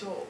show.